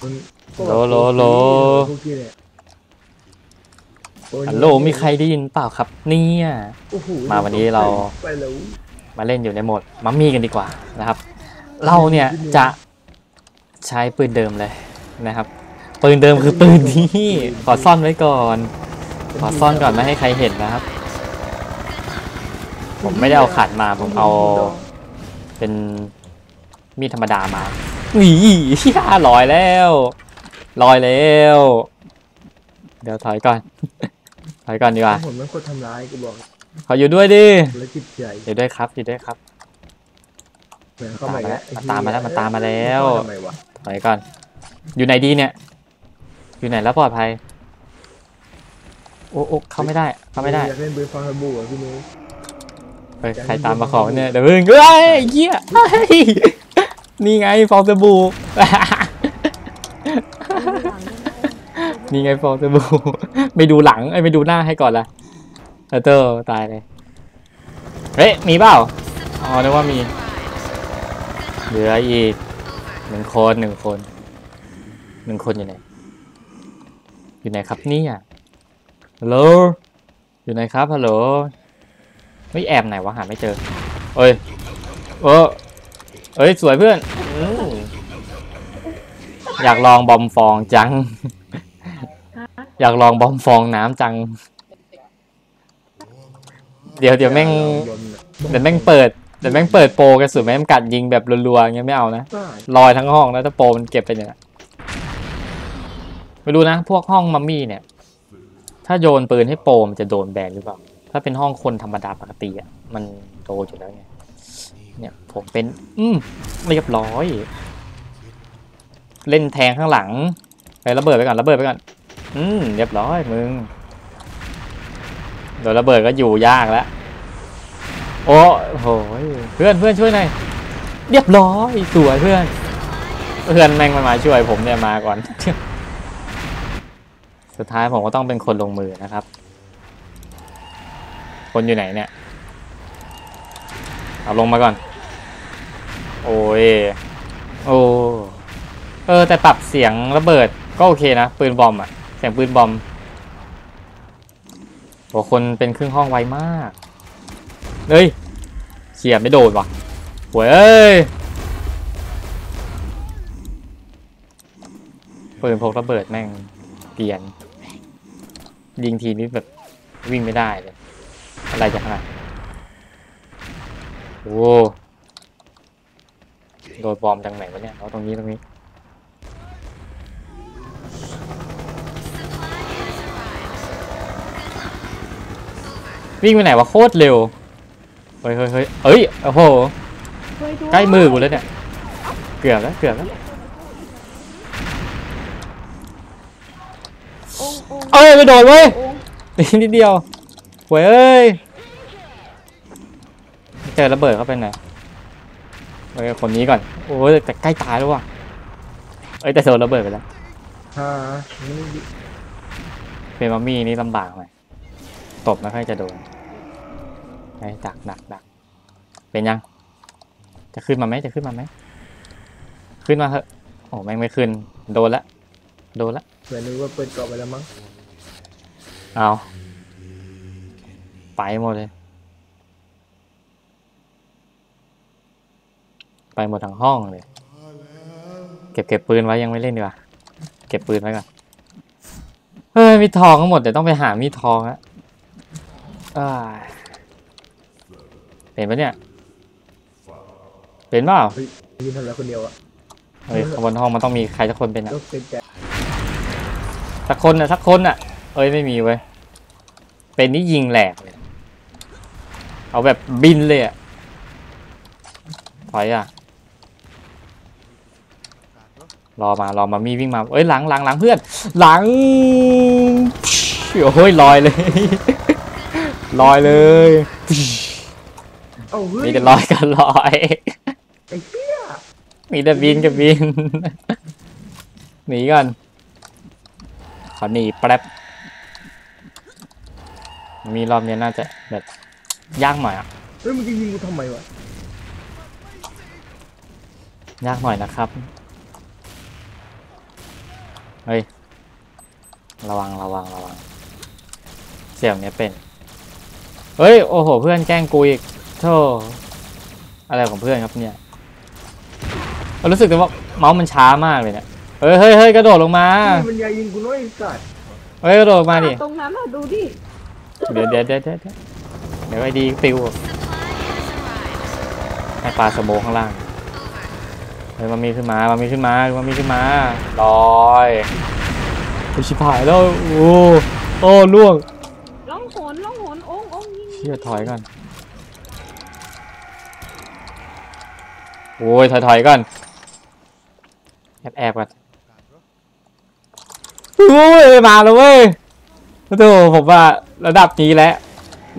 ตกเฉยมันโลโลโล พวกที่เนี่ยโอ้ยฮัลโหลมีใครได้ยินเปล่าครับ เนี่ย โอ้โหมาวันนี้เรา ไปแล้วมาเล่นอยู่ในโหมดมัมมี่กันดีกว่านะครับ เราเนี่ยจะใช้ปืนเดิมเลยนะครับ ปืนเดิมคือปืนนี้ขอซ่อนไว้ก่อน ขอซ่อนก่อนไม่ให้ใครเห็นนะครับ ผมไม่ได้เอาขัดมาผมเอา เป็นมีดธรรมดามา หนีฮ่าลอยแล้วลอยแล้ว เดี๋ยวถอยก่อน ถอยก่อนดีกว่าผมไม่คนทำร้ายกูบอกขออยู่ด้วยดิแล้วจิตใจอยู่ด้วยครับอยู่ด้วยครับเหมือนเข้ามาอีกแล้วมันตามมาแล้วมันตามมาแล้วทำไมวะถอยก่อน อยู่ไหนดีเนี่ย อยู่ไหนแล้วปลอดภัยโอ้โอ้เข้าไม่ได้เข้าไม่ได้อยากเล่นปืนฟองสบู่อะพี่นุ้ยเฮ้ยใครตามมาขอเนี่ยเดี๋ยวเพิ่งเฮ้ยเหี้ยเฮ้ย นี่ไงฟองสบู่ นี่ไงฟองสบู่ ไม่ดูหลังไอ้ยไม่ดูหน้าให้ก่อนละเออเตอร์ตายเลย เฮ้ยมีเปล่า อ๋อนึกว่ามี เหลืออีกหนึ่งคนหนึ่งคนหนึ่งคนอยู่ไหน อยู่ไหนครับเนี่ยฮัลโหล อยู่ไหนครับฮัลโหล ไม่แอบไหนวะหาไม่เจอ เอ้ย เออ เอ้ยสวยเพื่อนอืมอยากลองบอมฟองจัง อยากลองบอมฟองน้ำจัง เดี๋ยวเดี๋ยวแม่งบนน่ะเดี๋ยวแม่งเปิดเดี๋ยวแม่งเปิดโปรกระสุนแม่งกัดยิงแบบรัวๆอย่างเงี้ยไม่เอานะได้ลอยทั้งห้องแล้วถ้าโปรมันเก็บไปเนี่ยไม่รู้นะ พวกห้องมัมมี่เนี่ย ถ้าโยนปืนให้โปรมันจะโดนแบนหรือเปล่า ถ้าเป็นห้องคนธรรมดาปกติอะมันโดนอยู่แล้วไง เนี่ยผมเป็น อืมเรียบร้อย เล่นแทงข้างหลังไประเบิดไปก่อนระเบิดไปก่อน อืมเรียบร้อยมึงเดี๋ยวระเบิดก็อยู่ยากแล้วโอ้โหเพื่อนเพื่อนช่วยหน่อยเรียบร้อยสวยเพื่อน เพื่อนแม่งมามาช่วยผมเนี่ยมาก่อน สุดท้ายผมก็ต้องเป็นคนลงมือนะครับ คนอยู่ไหนเนี่ย เอาลงมาก่อน โอ้ย โอ้ เออ แต่ปรับเสียงระเบิดก็โอเคนะ ปืนบอมอะเสียงปืนบอมโอ้คนเป็นครึ่งห้องไวมาก เฮ้ยเขี่ยไม่โดนว่ะโว้ยเอ้ยปืนพกระเบิดแม่งเปลี่ยน ยิงทีนี้แบบวิ่งไม่ได้เลย อะไรจะขนาดโอ้ โดนบอมจากไหนวะเนี่ยเอาตรงนี้ตรงนี้ วิ่งไปไหนวะโคตรเร็ว เฮ้ยเฮ้ยเฮ้ยเอ้ย โอ้โห ใกล้มือกูแล้วเนี่ย เกือบแล้ว เกือบแล้วโอ้งโอ้งเอ้ยไม่โดนเว้ย นิดเดียวเว้ยเอ้ยเจอระเบิดเข้าไปหน่อย เฮ้ยคนนี้ก่อน โอ้ยแต่ใกล้ตายแล้วว่ะเอ้ยแต่โดนระเบิดไปแล้วฮ่านี่เป็นมัมมี่นี่ลำบากหน่อยตบไม่ค่อยจะโดนไอ้ดักดักดักเป็นยัง จะขึ้นมาไหมจะขึ้นมาไหมขึ้นมาเถอะโอ้แม่งไม่ขึ้น โดนละโดนละเหมือนนึกว่าเปิดกรอบไปแล้วมั้งเอาไปหมดเลย ไปหมดทั้งห้องเลย เก็บเก็บปืนไว้ยังไม่เล่นดีกว่า เก็บปืนไว้ก่อน เฮ้ยมีทองทั้งหมดเดี๋ยวต้องไปหามีดทองอะอ้ายเป็นปะเนี่ย เป็นเปล่ายืนทำอะไรคนเดียวอะเฮ้ยข้างบนห้องมันต้องมีใครสักคนเป็นอะก็เป็นใจสักคนอะสักคนอะเอ้ยไม่มีเว้ย เป็นนี่ยิงแหลกเลยเอาแบบบินเลยอะถอยอะ รอมารอมามีวิ่งมา เอ้ยหลังหลังหลังเพื่อน หลังโอ้ยลอยเลย ลอยเลยเอ้าเฮ้ยมีแต่ลอยกันลอยไอ้เหี้ยมีแต่บินกับบินหนีก่อนขอหนีแป๊บมีรอบนี้น่าจะแบบยากหน่อยอะเฮ้ยมึงจะยิงกูทำไมวะยากหน่อยนะครับ เฮ้ย ระวังระวังระวัง เสี่ยงเนี้ยเป็น เฮ้ย โอ้โห เพื่อนแกล้งกูอีกโธ่อะไรของเพื่อนครับเนี่ยเรารู้สึกเลยว่าเมาส์มันช้ามากเลยเนี่ย เฮ้ยเฮ้ยเฮ้ยกระโดดลงมา มันยายิงกูน้อยไอ้สัตว์เฮ้ยกระโดดลงมาดิ ตรงนั้นอะดูดิ เดี๋ยวเดี๋ยวเดี๋ยวเดี๋ยวเดี๋ยวไอ้ดีติวให้ปลาสโมข้างล่าง เฮ้ยมันมีขึ้นมามันมีขึ้นมามันมีขึ้นมาลอยโอ้ยชิบหายแล้วโอ้โอ้ล่วงล่องหนล่องหนโองโองยิงเชี่ยถอยก่อนโอ้ยถอยถอยก่อนแอบแอบก่อนโอ้ยมาแล้วเว้ยโอ้โหผมว่าระดับนี้แล้ว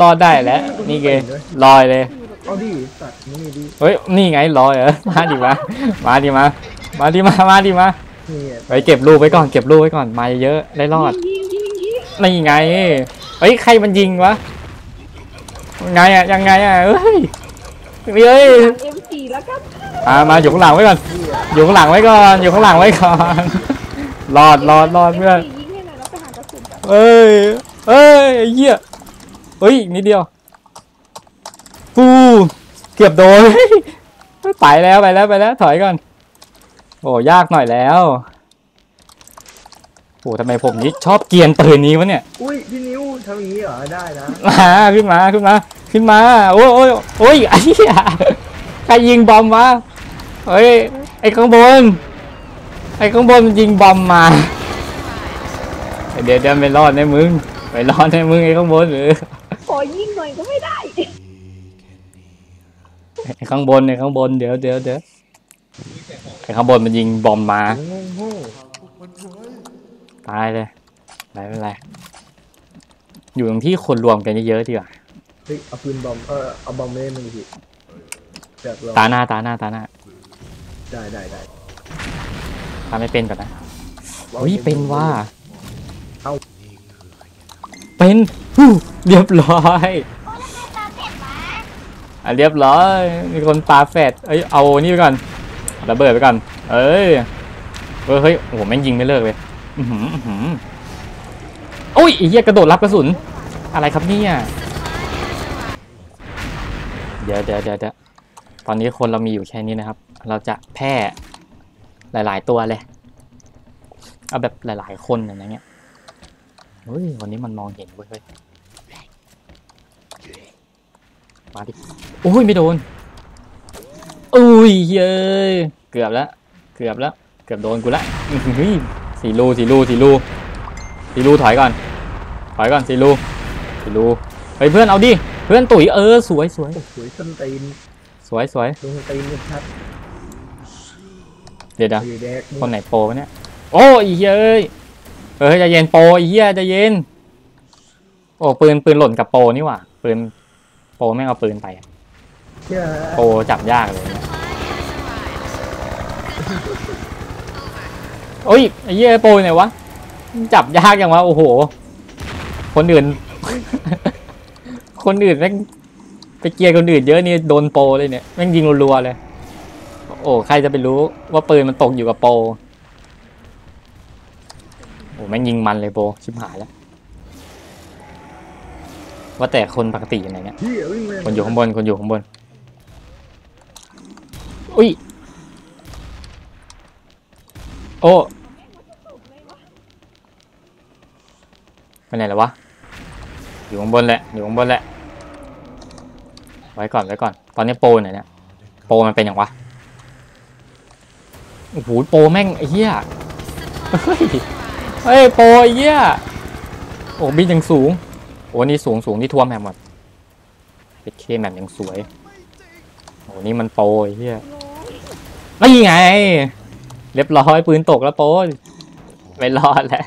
รอดได้แล้วนี่ไงลอยเลย เอาดิสัตว์มึงนี่ดิเฮ้ย นี่ไงรอยเหรอมาดิมา มาดิมา มาดิมา มาดิมา นี่อะไปเก็บลูกไว้ก่อน เก็บลูกไว้ก่อน มาเยอะๆได้รอดยิงยิงยิงนี่ไง เฮ้ย ใครมันยิงวะ ไงอะยังไงอะเฮ้ยเฮ้ย เอ็มสี่แล้วกันมามาอยู่ข้างหลังไว้ก่อน อยู่ข้างหลังไว้ก่อน อยู่ข้างหลังไว้ก่อน รอดรอดรอดเพื่อนยิงให้หน่อยแล้วไปหากระสุนกันเอ้ยเอ้ยไอ้เหี้ยเฮ้ยอีกนิดเดียว ปูเกือบโดน ไปแล้วไปแล้วไปแล้ว ถอยก่อน โอ้ยากหน่อยแล้วโอ้ทำไมผมนี่ชอบเกรียนปืนนี้วะเนี่ย อุ้ยพี่นิ้วทำอย่างนี้เหรอได้นะมาขึ้นมาขึ้นมา ขึ้นมา โอ้ยโอ้ยโอ้ยไอ้เหี้ยใครยิงบอมวะเฮ้ยไอ้ข้างบน ไอ้ข้างบนมันยิงบอมมา เดี๋ยวเดี๋ยวไม่รอดแน่มึงไม่รอดแน่มึงไอ้ข้างบนหรือขอยิงหน่อยก็ไม่ได้ ไอ้ข้างบนไอ้ข้างบนเดี๋ยวเดี๋ยวเดี๋ยวไอ้ข้างบนมันยิงบอมมาโง่โง่ตายเลยไม่เป็นไรอยู่ตรงที่คนรวมกันเยอะๆดีกว่าเฮ้ยเอาปืนบอมเออเอาบอมเล่นมึงสิแบบเราตาหน้าตาหน้าตาหน้าได้ได้ได้ทำไม่เป็นก่อนนะเฮ้ยเป็นว่าเป็นฮู้เรียบร้อย อะเรียบร้อย มีคนปาแฟดเอ้ย เอานี่ไปก่อนระเบิดไปก่อน เอ้ย เฮ้ยเฮ้ยโอ้โห แม่งยิงไม่เลิกเลยอือหืออื้อหือโอ้ยไอ้เหี้ยกระโดดรับกระสุน อะไรครับเนี่ย เดี๋ยวเดี๋ยวเดี๋ยวเดี๋ยวตอนนี้คนเรามีอยู่แค่นี้นะครับ เราจะแพร่หลาย ๆ ตัวเลย เอาแบบหลาย ๆ คนอะไรเงี้ยเฮ้ย วันนี้มันมองเห็นเว้ยเฮ้ย มาดิโอ้ยไม่โดนอุ้ยเย้ยเกือบแล้วเกือบแล้วเกือบโดนกูละอื้อหือสีรูสีรูสีรูสีรูถอยก่อนถอยก่อนสีรูสีรูเฮ้ยเพื่อนเอาดิเพื่อนตุ๋ยเออสวยสวยโอ้โหส้นตีนสวยสวยลงตีนกันชัดเดี๋ยวเดี๋ยวอยู่แดกคนไหนโปรวะเนี่ยโอ้ยเฮ้ยเอ้ยใจะเย็นโปรไอ้เหี้ยใจะเย็นโอ้ปืนปืนหล่นกับโปรนี่หว่าปืนโปร แม่งเอาปืนไปอะเชื่อโปรจับยากเลยเนี่ยโอ้ยไอ้เหี้ยโปรไหนวะ จับยากอย่างวะโอ้โห คนอื่น คนอื่นแม่งไปเกลียร์คนอื่นเยอะนี่โดนโปรเลยเนี่ยแม่งยิงรัวๆเลย โอ้ใครจะไปรู้ว่าปืนมันตกอยู่กับโปรโอ้แม่งยิงมันเลยโบชิบหายแล้ว ว่าแต่คนปกติอยู่ไหนเนี่ยเฮียวิ่งเลยคนอยู่ข้างบนคนอยู่ข้างบน อุ้ย โอ้ไปไหนแล้ววะ อยู่ข้างบนแหละ อยู่ข้างบนแหละ ไว้ก่อนไว้ก่อน ตอนนี้โปรไหนเนี่ย โปรมันเป็นอย่างวะ โอ้โหโปรแม่งไอ้เหี้ย เฮ้ย เฮ้ยโปรไอ้เหี้ย โอ้บินยังสูง โอ้นี่สูงสูงที่ท่วมแมปหมดเป็นเคแมปยังสวย โอ้นี่มันโปรเหี้ยไม่ยิงไง เรียบร้อยปืนตกแล้วโปรไม่รอดแล้ว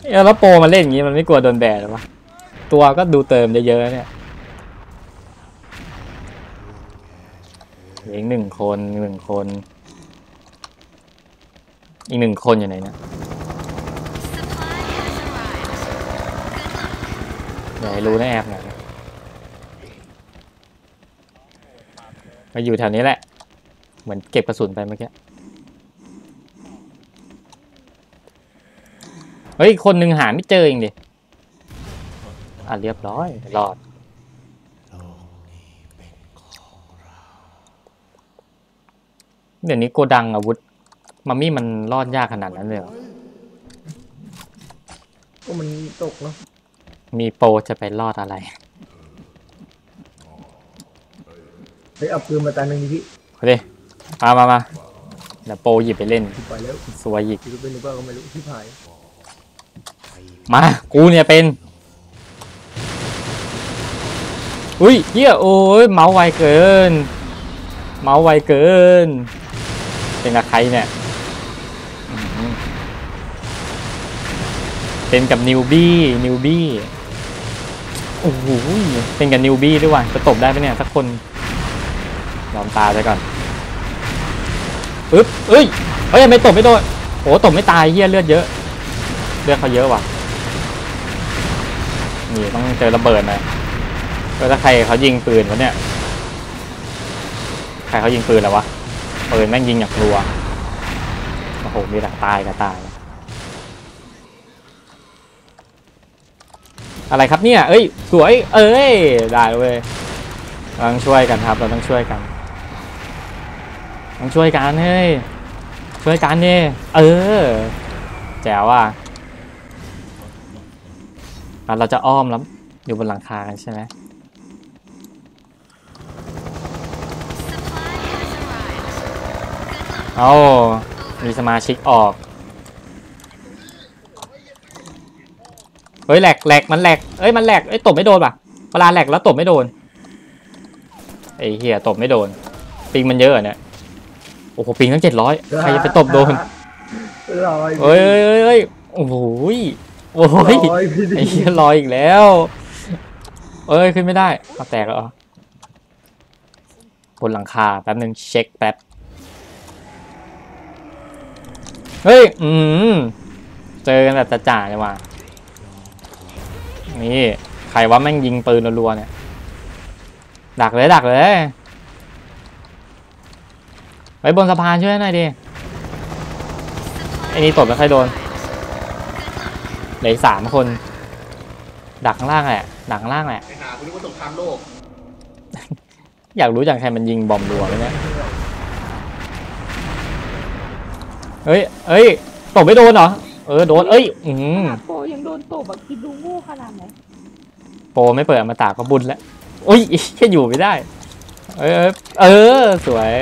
เอ้ยแล้วโปรมาเล่นอย่างงี้มันไม่กลัวโดนแบนหรอวะ ตัวก็ดูเติมเยอะๆเนี่ยอีกหนึ่งคนหนึ่งคน อีกหนึ่งคนอยู่ไหนเนี่ย อย่าให้รู้นะแอบหน่อยมาอยู่แถวนี้แหละ เหมือนเก็บกระสุนไปเมื่อกี้ เฮ้ย คนหนึ่งหาไม่เจอเองดิ อะเรียบร้อยรอดเดี๋ยวนี้โกดังอาวุธมัมมี่มันรอดยากขนาดนั้นเลยเหรอ ก็มันตกเนาะ มีโปรจะไปรอดอะไร เฮ้ยเอาปืนมาตาหนึ่งดิพี่เอาดิมามามาเดี๋ยวโปรหยิบไปเล่นพี่ไปแล้วสวยอีก พี่รู้เป็นหรือเปล่าก็ไม่รู้พี่พายมา กูเนี่ยเป็น อุ้ยเฮียโอ้ยเมาส์ไวเกิน เมาส์ไวเกิน เป็นกับใครเนี่ยอื้อหือเป็นกับนิวบี้ นิวบี้ โอ้โหเป็นกับนิวบี้ด้วยว่ะจะตบได้ไหมเนี่ยสักคนยอมตายไปก่อนอึ๊บเอ้ยเฮ้ยไม่ตบไม่โดนโอ้ตบไม่ตายเฮียเลือดเยอะ เลือดเขาเยอะว่ะนี่ต้องเจอระเบิดน่อยเออถ้าใครเขายิงปืนวะเนี่ยใครเขายิงปืนแล้ววะปืนแม่งยิงอย่างรัวโอ้โหมีแต่ตายกับตาย อะไรครับเนี่ย เอ้ย สวย เอ้ย ได้เว้ยเราต้องช่วยกันครับ เราต้องช่วยกัน ต้องช่วยกันเฮ้ย ช่วยกันเนี่ยเออ แจ๋วอะอะเราจะอ้อมแล้วอยู่บนหลังคากันใช่ไหมเอามีสมาชิกออก เฮ้ยแหลกแหลกมันแหลกเอ้ยมันแหลกเอ้ยตบไม่โดนป่ะเวลาแหลกแล้วตบไม่โดนไอ้เหี้ยตบไม่โดน ปิงมันเยอะอะเนี่ยโอ้โหปิงตั้งเจ็ดร้อยใครจะไปตบโดนลอยเอ้ยเอ้ยเอ้ยเอ้ยโอ้โหยโอ้โหยลอยพี่ดิไอ้เหี้ยลอยอีกแล้วเอ้ยขึ้นไม่ได้เอาแตกแล้วเหรอบนหลังคาแป๊บหนึ่งเช็คแป๊บเฮ้ย อืม เจอกันแบบจ่าๆเลยว่ะ นี่ใครว่าแม่งยิงปืนรัวๆเนี่ย ดักเลยดักเลยไว้บนสะพานช่วยหน่อยดิไอ้นี่ตบไม่ค่อยโดนเหลืออกสามคน ดักข้างล่างแหละดักข้างล่างแหละไปหาคุณนึกว่าสงครามโลก อยากรู้จังใครมันยิงบอมรัวไหมเนี่ยเฮ้ยเฮ้ยตบไม่โดนเหรอ เออโดน เอ้ย อืมข นาดโปรยังโดนตบแบบคิดดูโง่ขนาดไหนโปรไม่เปิดอมาตาก็บุญแล้วอุ้ยแค่อยู่ไม่ได้ เออ เออ สวย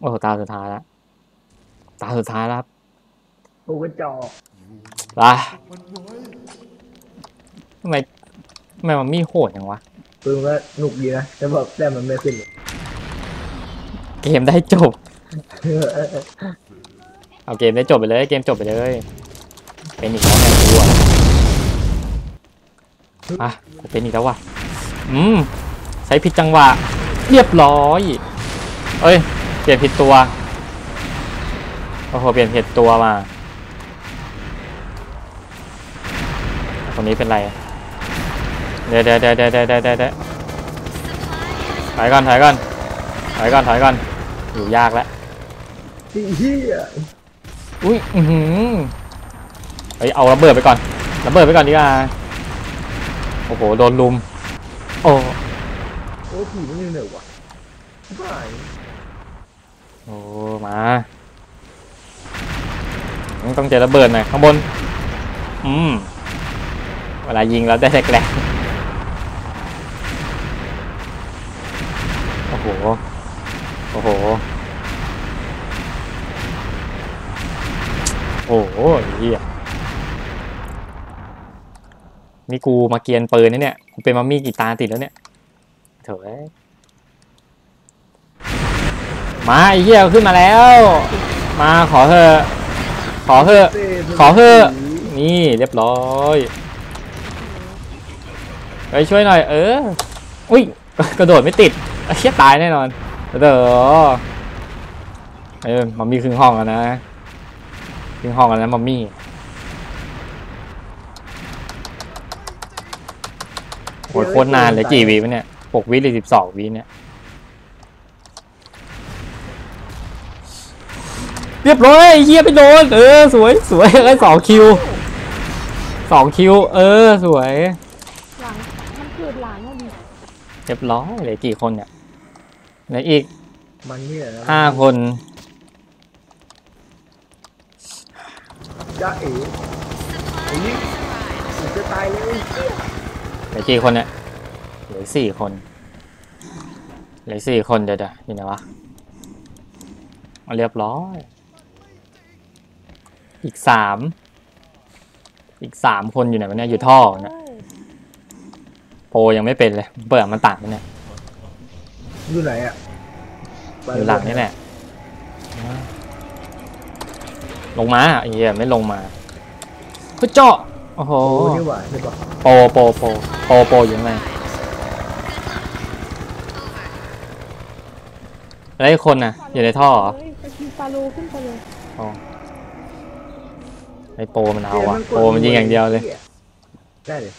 โอ้โหตาสุดท้ายแล้วตาสุดท้ายแล้วครับโอ้กระจอกไปทำไมทำไมมันมีโหดอย่างวะปืนก็หนุกดีนะแต่แบบแต่มันไม่ขึ้นเลยเกมได้จบ เอาเกมได้จบไปเลยเกมจบไปเลย เป็นอีกแล้วแม่งกูอะอะกูเป็นอีกแล้วว่ะอืมใช้ผิดจังหวะ เรียบร้อย เอ้ย เปลี่ยนผิดตัวโอ้โหเปลี่ยนผิดตัวมาคนนี้เป็นไรเดี๋ยวเดี๋ยวเดี๋ยวเดี๋ยวเดี๋ยวเดี๋ยวเดี๋ยวถอยก่อนถอยก่อนถอยก่อนถอยก่อนอยู่ยากแล้วพี่เฮีย อุ้ยอือหือเฮ้ยเอาระเบิดไปก่อนระเบิดไปก่อนดีกว่าโอ้โหโดนลุม โอ้โอ้ผีมันอยู่ไหนวะไม่โอ้มาต้องเจอระเบิดหน่อยข้างบน อืมเวลายิงแล้วได้แรงๆโอ้โห โอ้โห โอ้โหเฮียนี่กูมาเกียนปืนนี่เนี่ยกูเป็นมัมมี่กี่ตาติดแล้วเนี่ยเถอะมาไอ้เหี้ยขึ้นมาแล้ว มาขอเถอะขอเถอะขอเถอะนี่เรียบร้อยไปช่วยหน่อย เออ อุ้ยกระโดดไม่ติดเชี่ยตายแน่นอนเด้อเออมัมมี่ครึ่งห้องแล้วนะ ครึ่งห้องแล้วนะมัมมี่โหยโคตรนานเลยกี่วิวะเนี่ยหกวิหรือสิบสองวิเนี่ยเรียบร้อยไอ้เฮียไปโดน เออ สวยสวยได้สองคิวสองคิว เออ สวย หลัง มันเกิดหลังอะดิเรียบร้อยเหลือกี่คนเนี่ยเหลืออีกมันเนี่ยนะห้าคน จ้าเอ๋ไอ้นี่ผมจะตายเลยเหลือกี่คนเนี่ยเหลือสี่คนเหลือสี่คนเดี๋ยวเดี๋ยวอยู่ไหนวะเอาเรียบร้อย อีกสามอีกสามคนอยู่ไหนวะเนี่ยอยู่ท่อเนี่ยเอ้ยโปรยังไม่เป็นเลยเปิดมันต่างกันเนี่ยอยู่ไหนอะอยู่หลังนี่แหละ ลงมาไอ้เหี้ยไม่ลงมาเพื่อเจาะโอ้โหโอ้นี่หว่าใช่ปะโปรโปรโปรโปรโปรอยู่ข้างในแล้วไอ้คนน่ะ อยู่ในท่อเหรอเฮ้ยสกิลฟาโลขึ้นไปเลยอ๋อไอ้โปรมันเอาอะโปรมันยิงอย่างเดียวเลย ได้เลย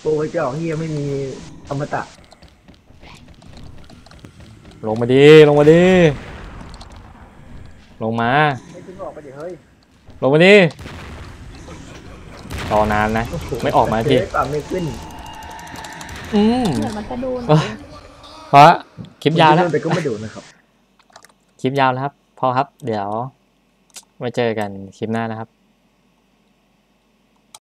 โปรไอ้เจ้าเฮียไม่มีอมตะ ลงมาดิลงมาดิ ลงมา ไม่ถึงออกไปดิเฮ้ยลงมาดิรอนานนะโอ้โหไม่ออกมาทีเจ๊ปรับไม่ขึ้นอืมเหมือนมันจะโดนเอ้ยเพราะคลิปยาวแล้วแต่ก็ไม่โดนนะครับ คลิปยาวแล้วครับ พอครับ เดี๋ยวไว้เจอกันคลิปหน้านะครับ